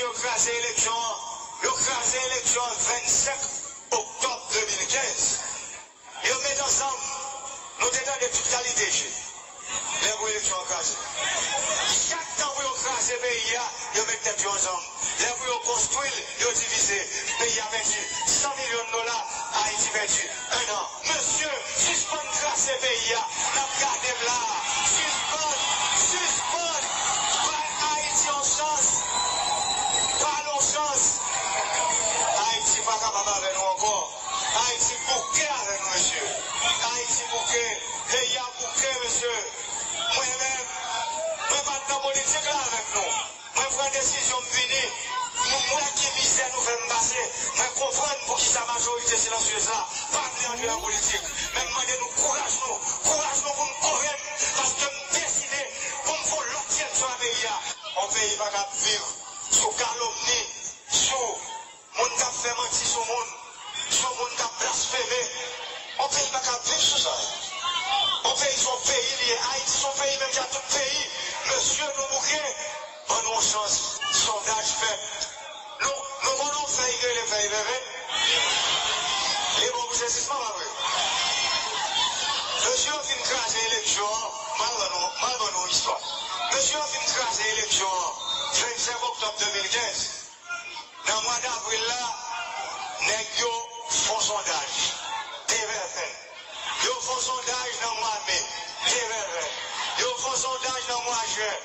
Monsieur a crasé l'élection, il a crasé l'élection 25 octobre 2015. Ils mettent ensemble, nous étions de toute qualité chez les élections crasées. Chaque temps vous crasez le pays, ils mettent tête ensemble. Les vous construisez, ils divisé. Le pays a perdu 100 millions de dollars, Haïti perdu un an. Monsieur, suspend crasser le pays, n'a gardé là. Avec nous encore. Haïti bouquet avec nous, monsieur. Haïti bouquet. Pays a bouquet, monsieur. Moi-même, je ne pas politique là avec nous. Je prends décision de venir. Moi qui misère nous fait passer. Je comprends pour qui sa majorité silencieuse là. Pas de en politique. Mais demandez nous courage nous. Courage nous pour nous correct. Parce que nous décider pour nous faire l'autre sur le pays. On pays va vivre sous calomnie, Pays va pas vivre sous ça. On pays son pays lié. Haïti son pays même a tout pays. Monsieur nous bouquet. On nous chance. Sondage fait. Nous, nous voulons faire les pays bébés. Et bon, vous êtes pas vrai. Monsieur a fait craser l'élection. Malgré nos histoires. Monsieur a fait craser l'élection. 25 octobre 2015. Dans le mois d'avril là, font sondage dans le mois de mai. TVFN. Yo font sondage dans de juin.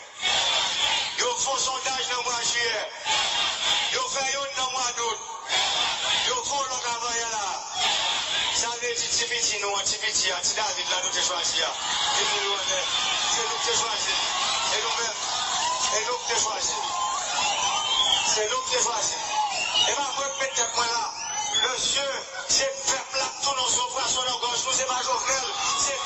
Yo font sondage dans de juillet. Yo fait yon dans mois d'août. Yo font le travail là. Ça veut dire nous, David là nous te choisi. C'est nous qui choisi. Et nous-mêmes. Et nous. C'est nous qui choisi. Et ma moi peut-être moi là. Monsieur, c'est peuple là, tout nos son poisson dans gorge, nous c'est pas Jovenel, c'est